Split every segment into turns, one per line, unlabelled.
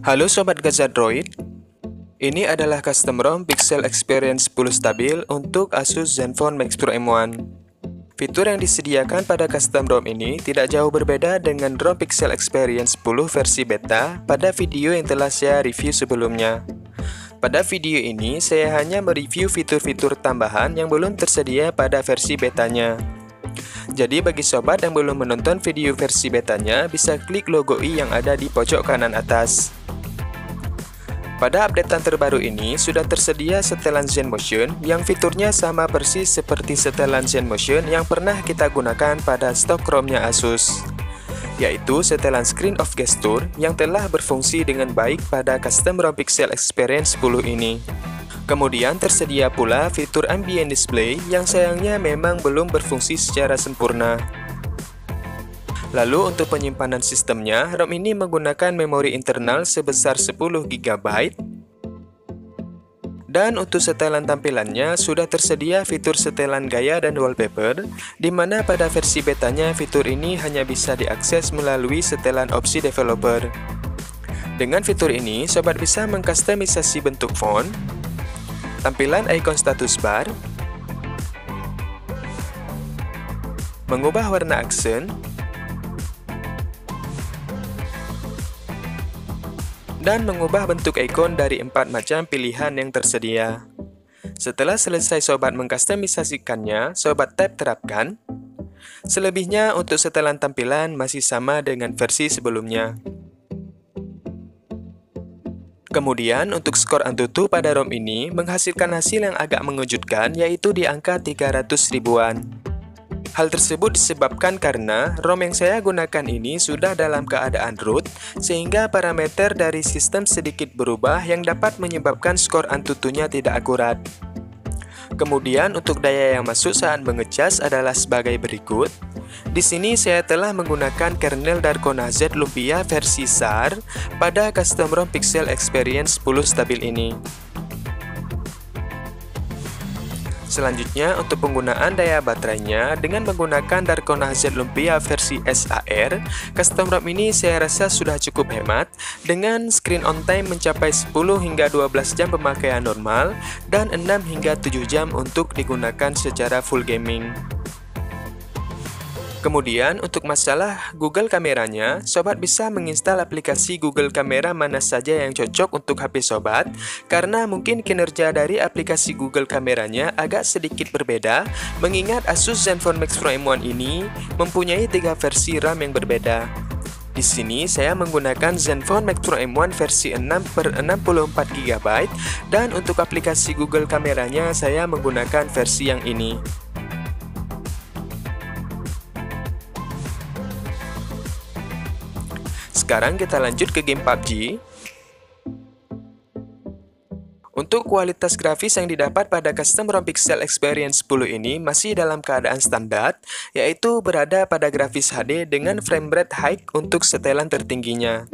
Halo Sobat Gazadroid, ini adalah custom ROM Pixel Experience 10 stabil untuk Asus Zenfone Max Pro M1. Fitur yang disediakan pada custom ROM ini tidak jauh berbeda dengan ROM Pixel Experience 10 versi beta pada video yang telah saya review sebelumnya. Pada video ini, saya hanya mereview fitur-fitur tambahan yang belum tersedia pada versi betanya. Jadi bagi sobat yang belum menonton video versi betanya, bisa klik logo i yang ada di pojok kanan atas. Pada updatean terbaru ini, sudah tersedia setelan ZenMotion yang fiturnya sama persis seperti setelan ZenMotion yang pernah kita gunakan pada stok ROM-nya Asus yaitu setelan screen of gesture yang telah berfungsi dengan baik pada custom ROM Pixel Experience 10 ini. Kemudian tersedia pula fitur ambient display yang sayangnya memang belum berfungsi secara sempurna. Lalu untuk penyimpanan sistemnya, ROM ini menggunakan memori internal sebesar 10 GB dan untuk setelan tampilannya sudah tersedia fitur setelan gaya dan wallpaper, di mana pada versi betanya fitur ini hanya bisa diakses melalui setelan opsi developer. Dengan fitur ini, sobat bisa mengkustomisasi bentuk font, tampilan icon status bar, mengubah warna aksen, dan mengubah bentuk ikon dari empat macam pilihan yang tersedia. Setelah selesai sobat mengkustomisasikannya, sobat tap terapkan. Selebihnya untuk setelan tampilan masih sama dengan versi sebelumnya. Kemudian untuk skor Antutu pada ROM ini menghasilkan hasil yang agak mengejutkan yaitu di angka 300 ribuan. Hal tersebut disebabkan karena ROM yang saya gunakan ini sudah dalam keadaan root, sehingga parameter dari sistem sedikit berubah yang dapat menyebabkan skor Antutunya tidak akurat. Kemudian untuk daya yang masuk saat mengecas adalah sebagai berikut. Di sini saya telah menggunakan kernel Darkona Z Lumpia versi SAR pada custom ROM Pixel Experience 10 stabil ini. Selanjutnya, untuk penggunaan daya baterainya dengan menggunakan Darkona Z Lumpia versi SAR, custom ROM ini saya rasa sudah cukup hemat dengan screen on time mencapai 10 hingga 12 jam pemakaian normal dan 6 hingga 7 jam untuk digunakan secara full gaming. Kemudian, untuk masalah Google kameranya, sobat bisa menginstal aplikasi Google Kamera mana saja yang cocok untuk HP sobat, karena mungkin kinerja dari aplikasi Google kameranya agak sedikit berbeda, mengingat Asus Zenfone Max Pro M1 ini mempunyai tiga versi RAM yang berbeda. Di sini saya menggunakan Zenfone Max Pro M1 versi 6 per 64 GB dan untuk aplikasi Google kameranya saya menggunakan versi yang ini. Sekarang kita lanjut ke game PUBG. Untuk kualitas grafis yang didapat pada custom ROM Pixel Experience 10 ini masih dalam keadaan standar, yaitu berada pada grafis HD dengan frame rate high untuk setelan tertingginya.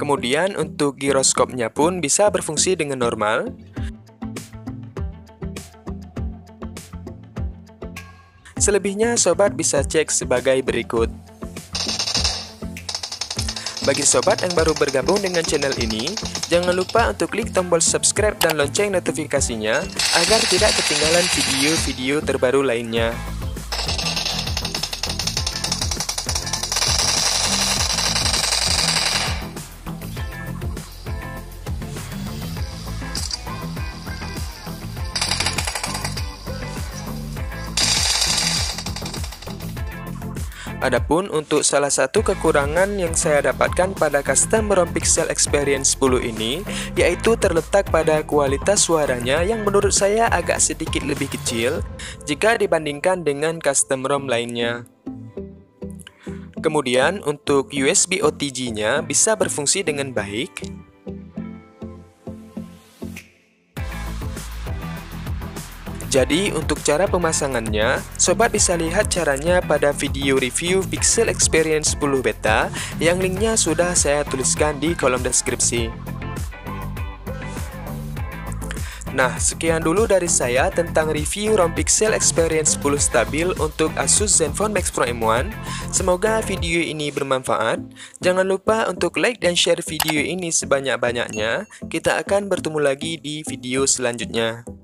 Kemudian untuk giroskopnya pun bisa berfungsi dengan normal. Selebihnya sobat bisa cek sebagai berikut. Bagi sobat yang baru bergabung dengan channel ini, jangan lupa untuk klik tombol subscribe dan lonceng notifikasinya agar tidak ketinggalan video-video terbaru lainnya. Adapun untuk salah satu kekurangan yang saya dapatkan pada custom ROM Pixel Experience 10 ini yaitu terletak pada kualitas suaranya yang menurut saya agak sedikit lebih kecil jika dibandingkan dengan custom ROM lainnya. Kemudian untuk USB OTG-nya bisa berfungsi dengan baik Jadi untuk cara pemasangannya, sobat bisa lihat caranya pada video review Pixel Experience 10 Beta yang linknya sudah saya tuliskan di kolom deskripsi. Nah, sekian dulu dari saya tentang review ROM Pixel Experience 10 stabil untuk Asus Zenfone Max Pro M1. Semoga video ini bermanfaat. Jangan lupa untuk like dan share video ini sebanyak-banyaknya. Kita akan bertemu lagi di video selanjutnya.